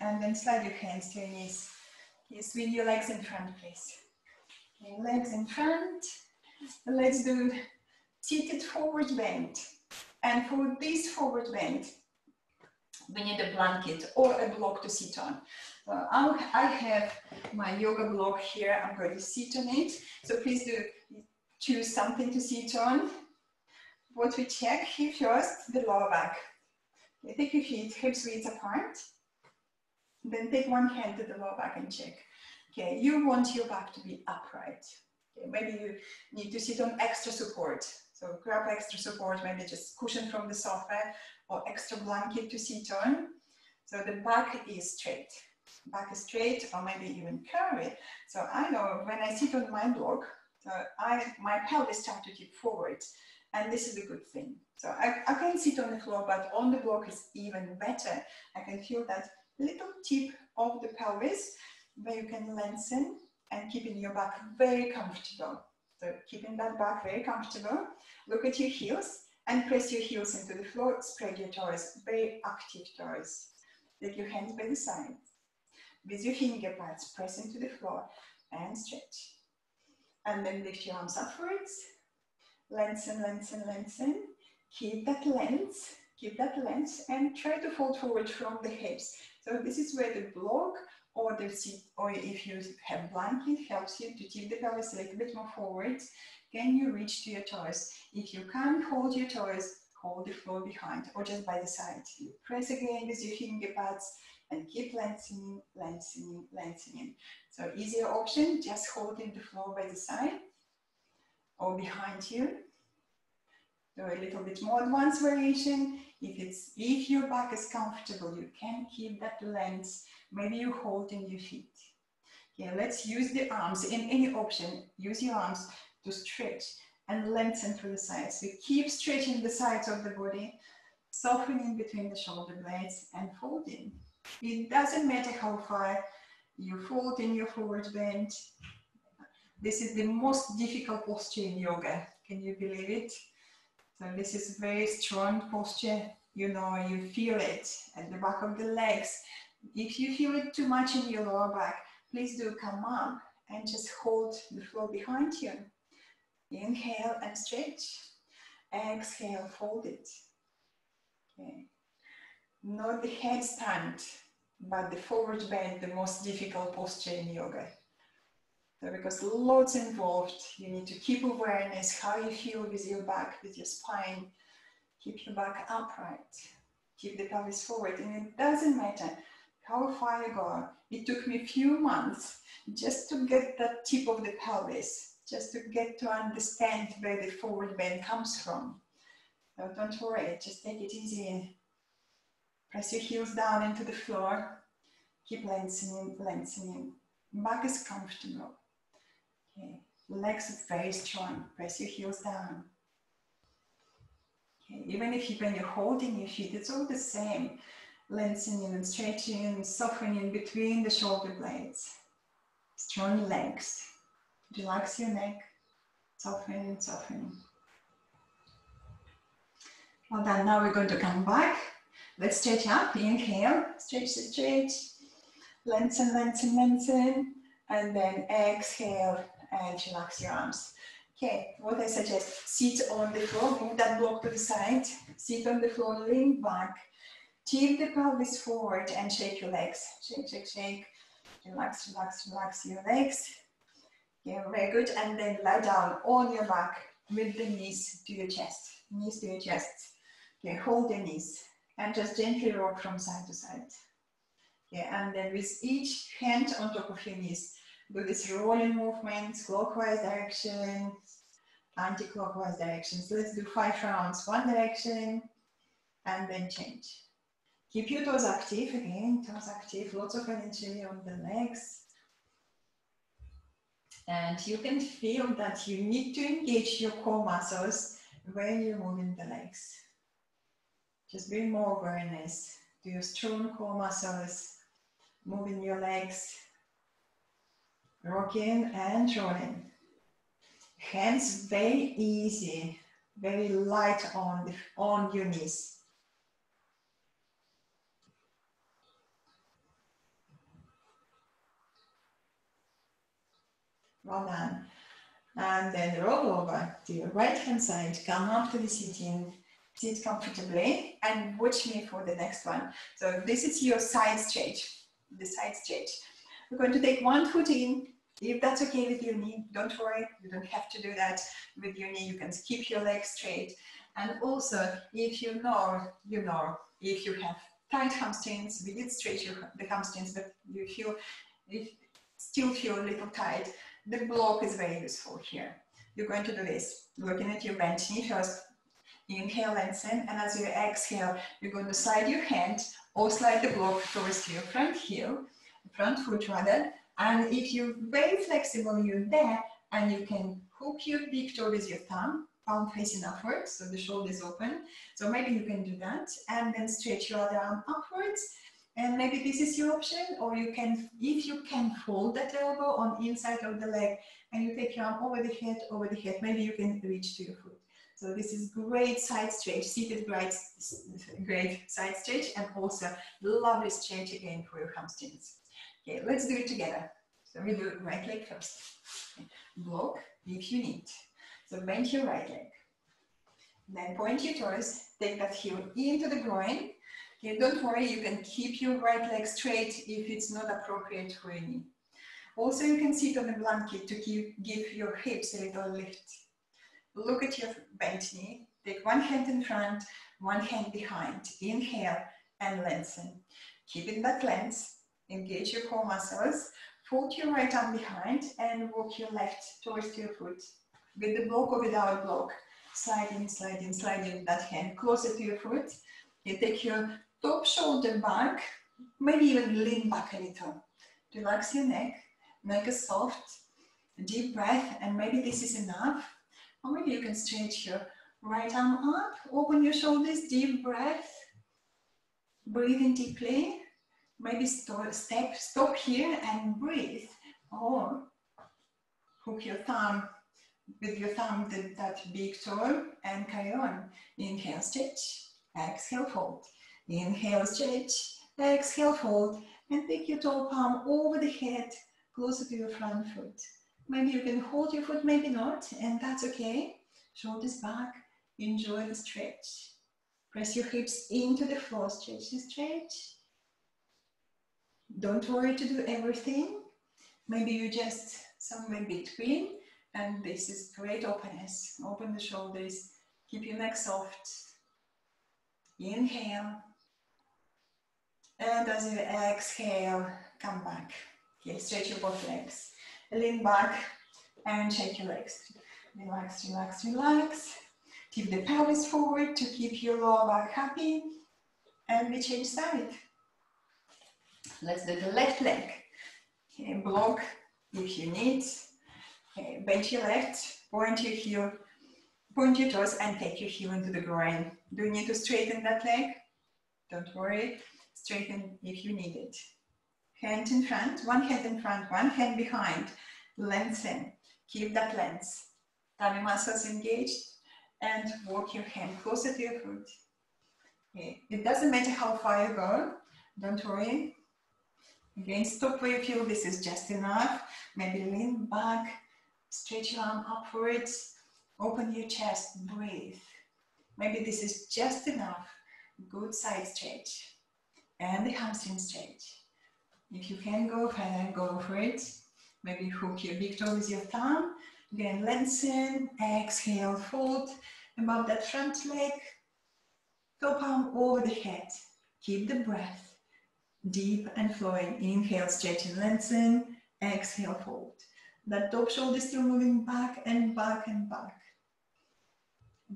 And then slide your hands to your knees. Okay, swing your legs in front, please. Okay, legs in front. Let's do seated forward bend. And for this forward bend, we need a blanket or a block to sit on. I have my yoga block here. I'm going to sit on it. So please do choose something to sit on. What we check here first, the lower back. Okay, take your feet hips width apart. Then take one hand to the lower back and check. Okay, you want your back to be upright. Okay, maybe you need to sit on extra support. So grab extra support, maybe just cushion from the sofa or extra blanket to sit on. So the back is straight. Back is straight or maybe even curvy. So I know when I sit on my block, so I, my pelvis start to tip forward. And this is a good thing. So I, I can sit on the floor, but on the block is even better. I can feel that little tip of the pelvis where you can lengthen and keeping your back very comfortable. So keeping that back very comfortable. Look at your heels and press your heels into the floor. Spread your toes, very active toes. Take your hands by the side. With your finger pads, press into the floor and stretch. And then lift your arms upwards. Lengthen, lengthen, lengthen. Keep that length, keep that length and try to fold forward from the hips. So this is where the block or the seat, or if you have blanket, helps you to tip the pelvis a little bit more forward. Can you reach to your toes? If you can't hold your toes, hold the floor behind or just by the side. You press again with your finger pads and keep lengthening, lengthening, lengthening. So easier option, just holding the floor by the side or behind you. Do a little bit more advanced variation. If it's if your back is comfortable, you can keep that length. Maybe you hold in your feet. Okay, let's use the arms in any option. Use your arms to stretch and lengthen through the sides. We keep stretching the sides of the body, softening between the shoulder blades and folding. It doesn't matter how far you fold in your forward bend. This is the most difficult posture in yoga. Can you believe it? So this is a very strong posture. You know, you feel it at the back of the legs. If you feel it too much in your lower back, please do come up and just hold the floor behind you. Inhale and stretch. Exhale, fold it. Okay. Not the headstand, but the forward bend, the most difficult posture in yoga. Because lots involved, you need to keep awareness how you feel with your back, with your spine. Keep your back upright. Keep the pelvis forward. And it doesn't matter how far you go. It took me a few months just to get that tip of the pelvis, just to get to understand where the forward bend comes from. So don't worry, just take it easy. Press your heels down into the floor. Keep lengthening, lengthening. Back is comfortable. Okay, legs are very strong. Press your heels down. Okay, even if you, when you're holding your feet, it's all the same. Lengthening and stretching, and softening between the shoulder blades. Strong legs. Relax your neck. Softening, softening. Well done. Now we're going to come back. Let's stretch up. Inhale. Stretch, stretch. Lengthen, lengthen, lengthen. And then exhale and relax your arms. Okay, what I suggest, sit on the floor, move that block to the side, sit on the floor, lean back, tip the pelvis forward and shake your legs. Shake, shake, shake. Relax, relax, relax your legs. Yeah, very good. And then lie down on your back with the knees to your chest. Knees to your chest. Okay, hold your knees and just gently rock from side to side. Okay, and then with each hand on top of your knees, do this rolling movement, clockwise direction, anti-clockwise direction. So Let's do five rounds, one direction, and then change. Keep your toes active again, toes active, lots of energy on the legs. And you can feel that you need to engage your core muscles when you're moving the legs. Just bring more awareness to your strong core muscles, moving your legs, rocking and rolling. Hands very easy, very light on, on your knees. Well done. And then roll over to your right hand side. Come up to the sitting. Sit comfortably and watch me for the next one. So this is your side stretch, the side stretch. We're going to take one foot in. If that's okay with your knee, don't worry, you don't have to do that with your knee. You can keep your leg straight. And also, if you know, you know, if you have tight hamstrings, we did stretch your, the hamstrings, but you feel, if still feel a little tight, the block is very useful here. You're going to do this, looking at your bench knee first, inhale, lengthen, and as you exhale, you're going to slide your hand or slide the block towards your front heel, front foot rather, and if you're very flexible, you're there, and you can hook your big toe with your thumb, palm facing upwards, so the shoulder is open. So maybe you can do that, and then stretch your other arm upwards, and maybe this is your option, or you can, if you can fold that elbow on inside of the leg, and you take your arm over the head, over the head, maybe you can reach to your foot. So this is great side stretch, seated great, great side stretch, and also lovely stretch again for your hamstrings. Okay, let's do it together. So we do right leg first. Block if you need. So bend your right leg. Then point your toes, take that heel into the groin, Okay, don't worry, you can keep your right leg straight if it's not appropriate for your knee. Also, you can sit on a blanket to keep, give your hips a little lift. Look at your bent knee. Take one hand in front, one hand behind. Inhale and lengthen. Keeping that length, engage your core muscles. Fold your right arm behind and walk your left towards your foot. With the block or without block. Slide in, slide in, slide in that hand closer to your foot. You take your top shoulder back, maybe even lean back a little. Relax your neck, make a soft, deep breath, and maybe this is enough. Or maybe you can stretch your right arm up, open your shoulders, deep breath, breathing deeply. Maybe stop, step, stop here and breathe. Or hook your thumb with your thumb that, that big toe and carry on. Inhale, stretch, exhale, fold. Inhale, stretch, exhale, fold, and take your toe palm over the head, closer to your front foot. Maybe you can hold your foot, maybe not, and that's okay. Shoulders back, enjoy the stretch. Press your hips into the floor, stretch stretch. Don't worry to do everything. Maybe you just somewhere between, and this is great openness. Open the shoulders, keep your neck soft. Inhale, and as you exhale, come back. Okay, stretch your both legs. Lean back and shake your legs. Relax, relax, relax. Tip the pelvis forward to keep your lower back happy. And we change side. Let's do the left leg. Okay, block if you need. Okay, bend your left, point your heel, point your toes and take your heel into the groin. Do you need to straighten that leg? Don't worry straighten if you need it. Hand in front, one hand in front, one hand behind. Lengthen, keep that length. Tummy muscles engaged and walk your hand closer to your foot. Okay. It doesn't matter how far you go, don't worry. Again, stop where you feel this is just enough. Maybe lean back, stretch your arm upwards, open your chest, breathe. Maybe this is just enough. Good side stretch and the hamstring stretch. If you can go further, go for it. Maybe hook your big toe with your thumb. Again, lengthen, exhale, fold above that front leg. Toe palm over the head. Keep the breath deep and flowing. Inhale, stretch and lengthen. Exhale, fold. That top shoulder still moving back and back and back.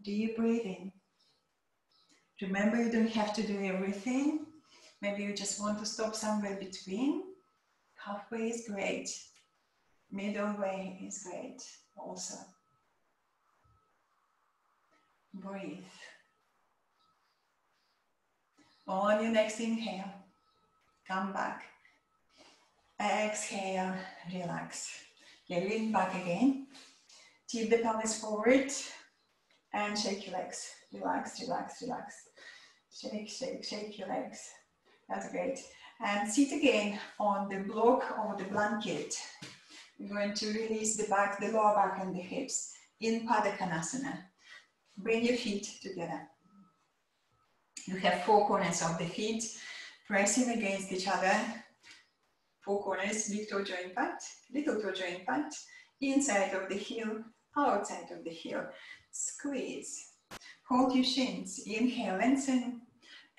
Deep breathing. Remember, you don't have to do everything. Maybe you just want to stop somewhere between. Halfway is great. Middle way is great also. Breathe. On your next inhale, come back. Exhale, relax. Lean back again. Tip the pelvis forward and shake your legs. Relax, relax, relax. Shake, shake, shake your legs. That's great. And sit again on the block or the blanket. We're going to release the back, the lower back and the hips in Baddha Konasana. Bring your feet together. You have four corners of the feet pressing against each other. Four corners, big toe joint impact, little toe joint impact, inside of the heel, outside of the heel. Squeeze. Hold your shins. Inhale, lengthen.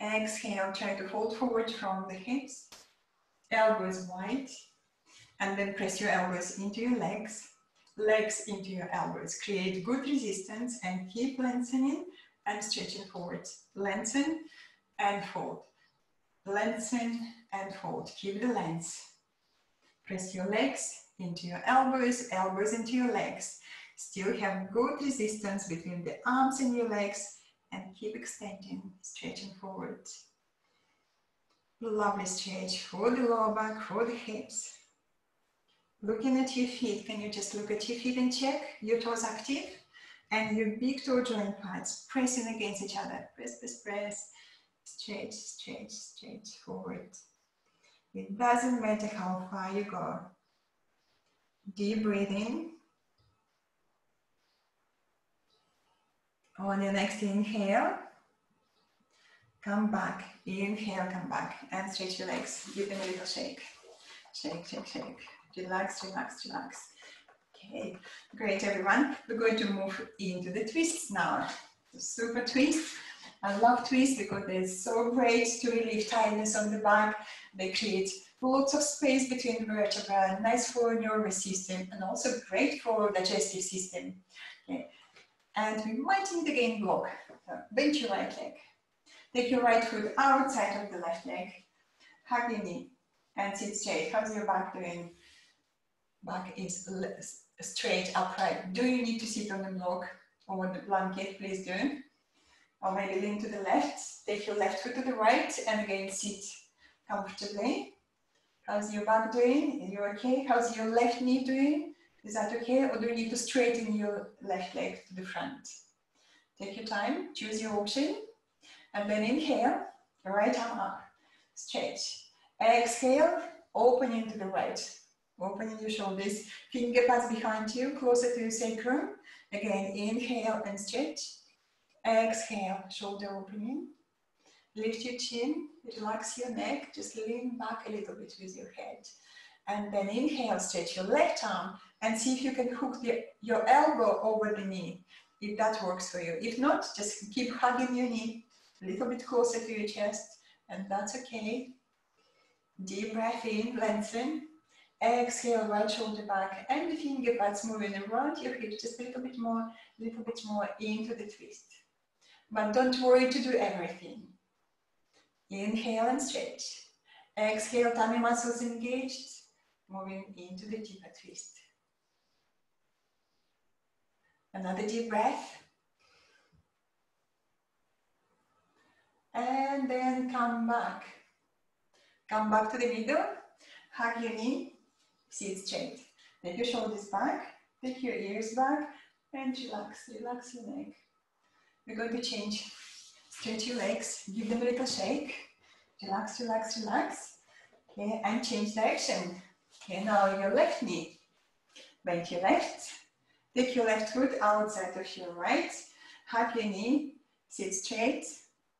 Exhale, try to fold forward from the hips. Elbows wide. And then press your elbows into your legs. Legs into your elbows. Create good resistance and keep lengthening and stretching forward. Lengthen and fold. Lengthen and fold. Keep the length. Press your legs into your elbows, elbows into your legs. Still have good resistance between the arms and your legs and keep extending, stretching forward. Lovely stretch for the lower back, for the hips. Looking at your feet, can you just look at your feet and check your toes active? And your big toe joint pads pressing against each other. Press, press, press. Stretch, stretch, stretch forward. It doesn't matter how far you go. Deep breathing. On your next inhale, come back. Inhale, come back. And stretch your legs. Give them a little shake. Shake, shake, shake. Relax, relax, relax. Okay, great everyone. We're going to move into the twists now. Super twist. I love twists because they're so great to relieve tightness on the back. They create lots of space between the vertebrae, nice for nervous system, and also great for the digestive system. Okay. And we might need again block. So bend your right leg. Take your right foot outside of the left leg. Hug your knee and sit straight. How's your back doing? Back is straight, upright. Do you need to sit on the block or on the blanket? Please do. Or maybe lean to the left. Take your left foot to the right and again sit comfortably. How's your back doing? Are you okay? How's your left knee doing? Is that okay? Or do you need to straighten your left leg to the front? Take your time, choose your option. And then inhale, right arm up, stretch. Exhale, open into the right. Opening your shoulders, finger pads behind you, closer to your sacrum. Again, inhale and stretch. Exhale, shoulder opening. Lift your chin, relax your neck, just lean back a little bit with your head. And then inhale, stretch your left arm and see if you can hook the, your elbow over the knee, if that works for you. If not, just keep hugging your knee a little bit closer to your chest, and that's okay. Deep breath in, lengthen. Exhale, right shoulder back, and the finger pads moving around your hips just a little bit more, a little bit more into the twist. But don't worry to do everything. Inhale and stretch. Exhale, tummy muscles engaged, moving into the deeper twist. Another deep breath. And then come back. Come back to the middle. Hug your knee. Sit straight. Take your shoulders back. Take your ears back. And relax. Relax your neck. We're going to change Stretch your legs, give them a little shake. Relax, relax, relax. Okay, and change direction. Okay, now your left knee. Bend your left. Take your left foot outside of your right. Hug your knee. Sit straight.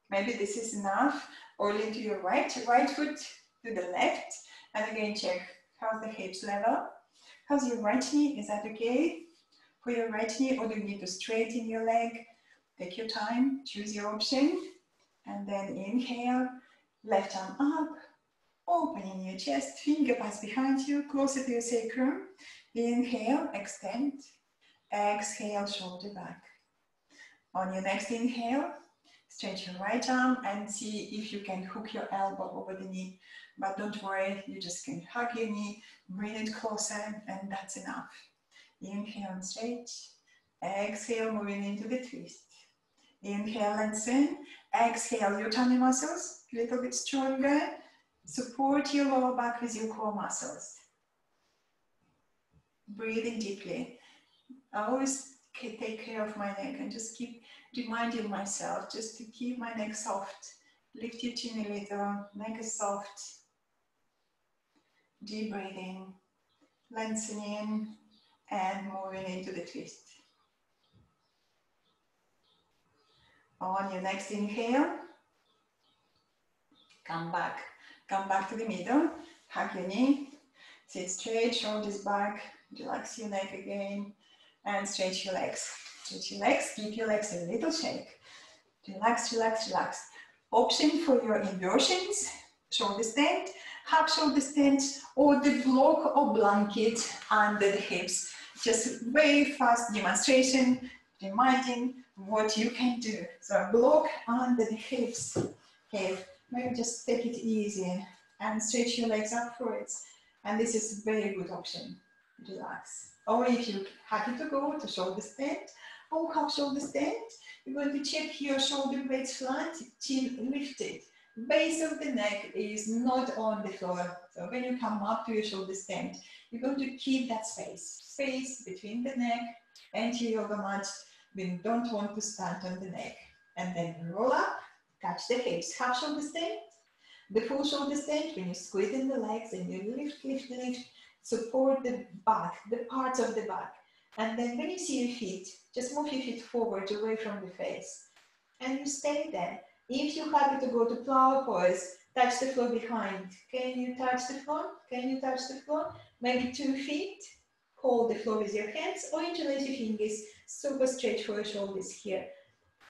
Maybe this is enough. Or lean to your right. Right foot to the left. And again, check how's the hips level. How's your right knee? Is that okay? For your right knee, or do you need to straighten your leg? Take your time, choose your option, and then inhale, left arm up, opening your chest, finger pass behind you, closer to your sacrum. Inhale, extend, exhale, shoulder back. On your next inhale, stretch your right arm and see if you can hook your elbow over the knee. But don't worry, you just can hug your knee, bring it closer, and that's enough. Inhale stretch. Exhale, moving into the twist. Inhale and send. Exhale your tummy muscles, a little bit stronger. Support your lower back with your core muscles. Breathing deeply. I always take care of my neck and just keep reminding myself just to keep my neck soft. Lift your chin a little, neck is soft. Deep breathing. lengthening and moving into the twist. On your next inhale, come back. Come back to the middle, hug your knee, sit straight, shoulders back, relax your neck again, and stretch your legs. Stretch your legs, give your legs a little shake. Relax, relax, relax. Option for your inversions, shoulder stand, half shoulder stand, or the block or blanket under the hips. Just very fast demonstration, reminding what you can do. So block under the hips. Okay, maybe just take it easy and stretch your legs upwards. And this is a very good option. Relax. Or if you're happy to go to shoulder stand or half shoulder stand, you're going to check your shoulder blades flat, chin lifted. Base of the neck is not on the floor. So when you come up to your shoulder stand, you're going to keep that space. Space between the neck and your yoga mat. We don't want to stand on the neck. And then roll up, touch the hips, half shoulder stand. The full shoulder stand, when you squeeze in the legs and you lift, lift, lift, support the back, the parts of the back. And then when you see your feet, just move your feet forward away from the face. And you stay there. If you're happy to go to plow pose, touch the floor behind. Can you touch the floor? Can you touch the floor? Maybe two feet. Hold the floor with your hands or interlace your fingers. Super straight for your shoulders here.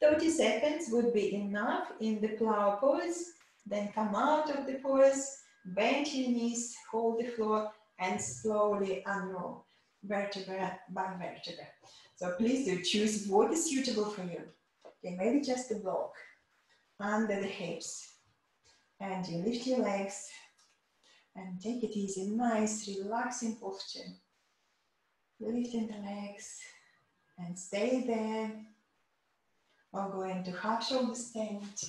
30 seconds would be enough in the plow pose. Then come out of the pose, bend your knees, hold the floor, and slowly unroll vertebra by vertebra. So please do choose what is suitable for you. Okay, maybe just a block under the hips. And you lift your legs and take it easy, nice, relaxing posture. Lifting the legs and stay there. Or go into half shoulder stand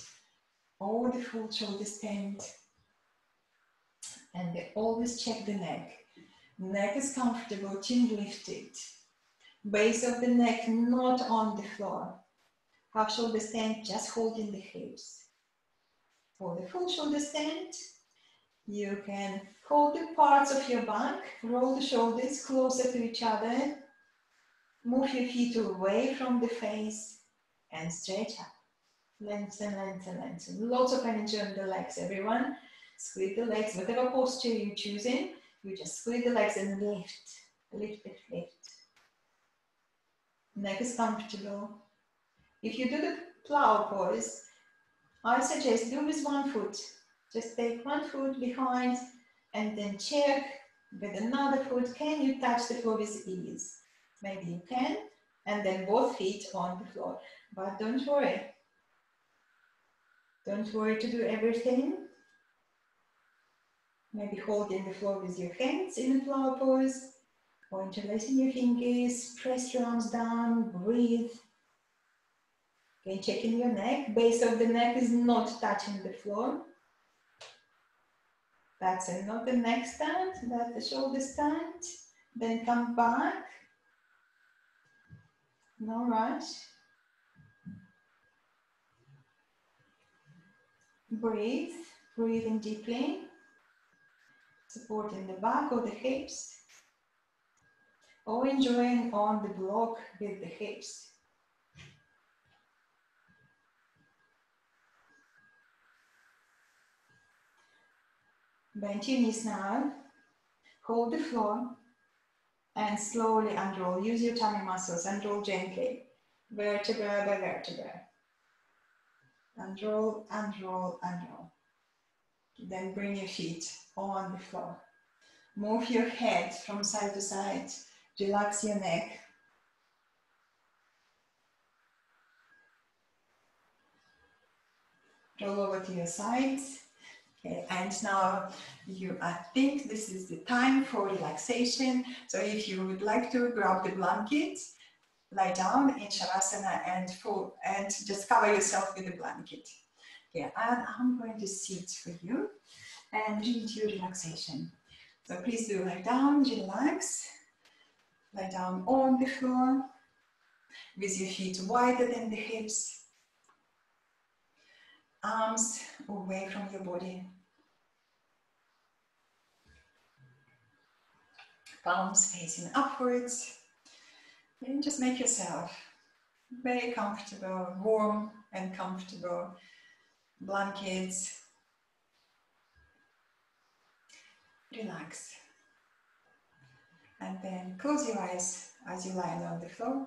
or the full shoulder stand. And always check the neck. Neck is comfortable, chin lifted. Base of the neck not on the floor. Half shoulder stand, just holding the hips. For the full shoulder stand, you can hold the parts of your back, roll the shoulders closer to each other, move your feet away from the face, and stretch up. Lengthen, lengthen, lengthen. Lots of energy on the legs, everyone. Squeeze the legs, whatever posture you're choosing. You just squeeze the legs and lift, a little bit lift, lift, lift. Neck is comfortable. If you do the plow pose, I suggest do with one foot. Just take one foot behind and then check with another foot. Can you touch the floor with ease? Maybe you can. And then both feet on the floor. But don't worry. Don't worry to do everything. Maybe holding the floor with your hands in a plow pose, or interlacing your fingers, press your arms down, breathe. Okay, checking your neck. Base of the neck is not touching the floor. That's it. Not the neck stand, that's the shoulder stand. Then come back. No rush. Breathe, breathing deeply supporting the back of the hips, or enjoying on the block with the hips. Bend your knees now, hold the floor, and slowly unroll. Use your tummy muscles, unroll gently, vertebra by vertebra. Unroll, unroll, unroll. Then bring your feet on the floor. Move your head from side to side. Relax your neck. Roll over to your sides. And now you, I think this is the time for relaxation. So if you would like to grab the blanket, lie down in Shavasana and, and just cover yourself with the blanket. Okay, and I'm going to sit for you and read your relaxation. So please do lie down, relax. Lie down on the floor with your feet wider than the hips. Arms away from your body. Palms facing upwards. And just make yourself very comfortable, warm and comfortable. Blankets. Relax. And then close your eyes as you lie on the floor.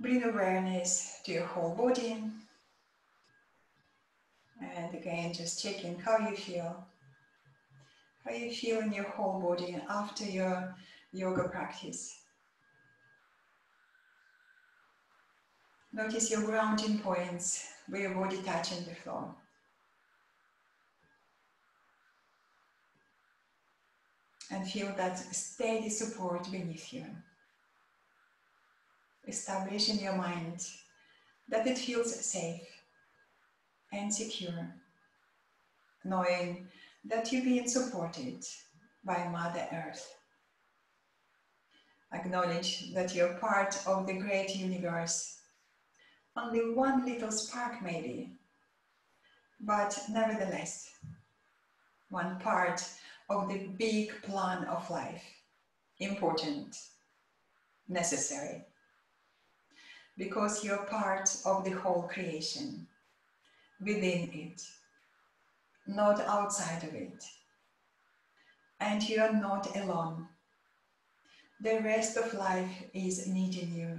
Bring awareness to your whole body. And again, just checking how you feel. How you feel in your whole body after your yoga practice. Notice your grounding points where your body touching the floor. And feel that steady support beneath you. Establish in your mind that it feels safe and secure, knowing that you're being supported by Mother Earth. Acknowledge that you're part of the great universe. Only one little spark, maybe, but nevertheless, one part of the big plan of life. Important, necessary, because you're part of the whole creation within it, not outside of it. And you are not alone. The rest of life is needing you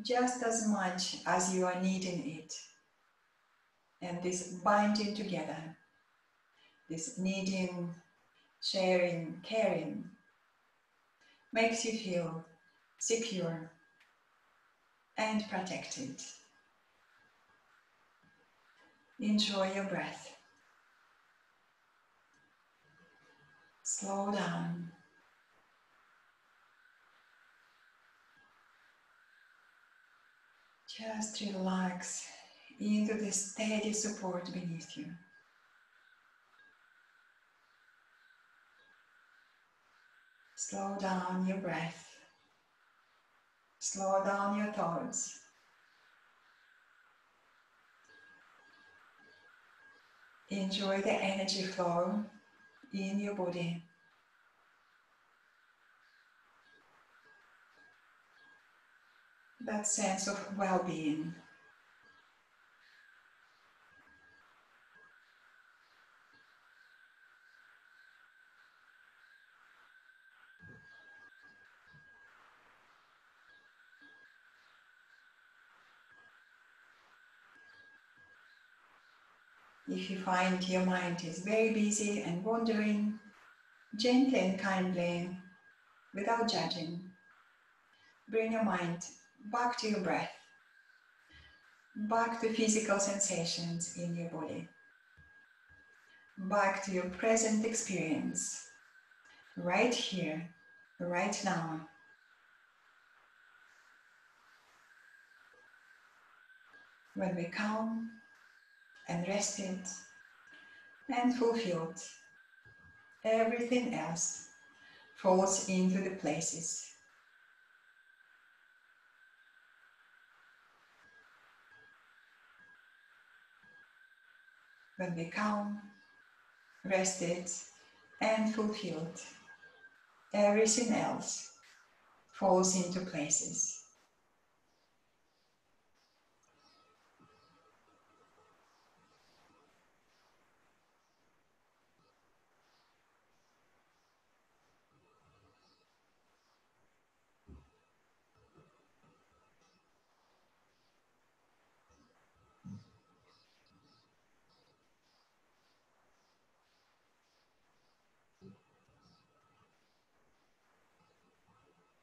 just as much as you are needing it. And this binding together, this needing, sharing, caring, makes you feel secure and protected. Enjoy your breath. Slow down. Just relax into the steady support beneath you. Slow down your breath. Slow down your thoughts. Enjoy the energy flow in your body. That sense of well being. If you find your mind is very busy and wandering, gently and kindly, without judging, bring your mind back to your breath, back to physical sensations in your body, back to your present experience, right here, right now. When we calm, and rested and fulfilled. Everything else falls into the places. When we calm, rested, and fulfilled, everything else falls into places.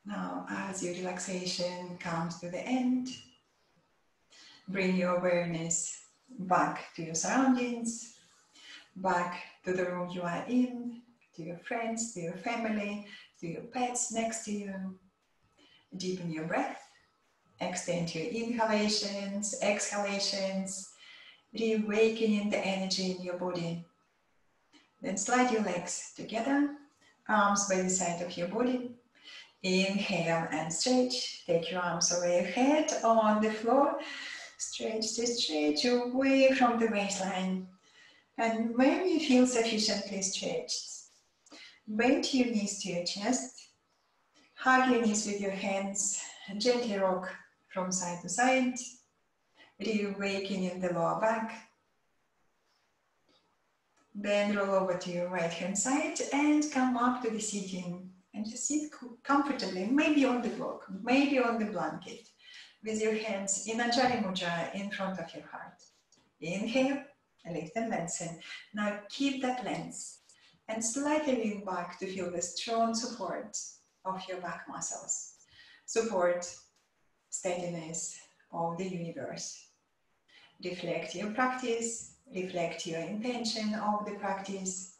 Now, as your relaxation comes to the end, bring your awareness back to your surroundings, back to the room you are in, to your friends, to your family, to your pets next to you. Deepen your breath, extend your inhalations, exhalations, reawakening the energy in your body. Then slide your legs together, arms by the side of your body, Inhale and stretch. Take your arms away ahead on the floor. Stretch stretch away from the waistline. And when you feel sufficiently stretched, Bend your knees to your chest. Hug your knees with your hands and gently rock from side to side. Reawakening the lower back. Then roll over to your right hand side and come up to the sitting and just sit comfortably, maybe on the block, maybe on the blanket, with your hands in Anjali Mudra in front of your heart. Inhale, lift and lengthen. Now keep that length and slightly lean back to feel the strong support of your back muscles. Support, steadiness of the universe. Reflect your practice, reflect your intention of the practice.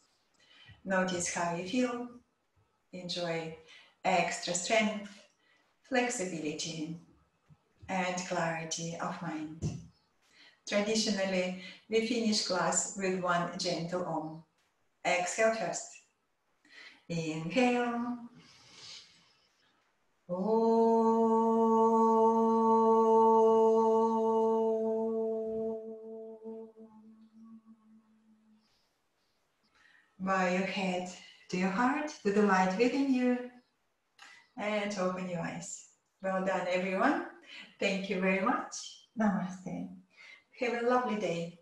Notice how you feel. Enjoy extra strength, flexibility, and clarity of mind. Traditionally, we finish class with one gentle om. Exhale first. Inhale. Bow your head to your heart, to the light within you, and open your eyes. Well done, everyone. Thank you very much. Namaste. Have a lovely day.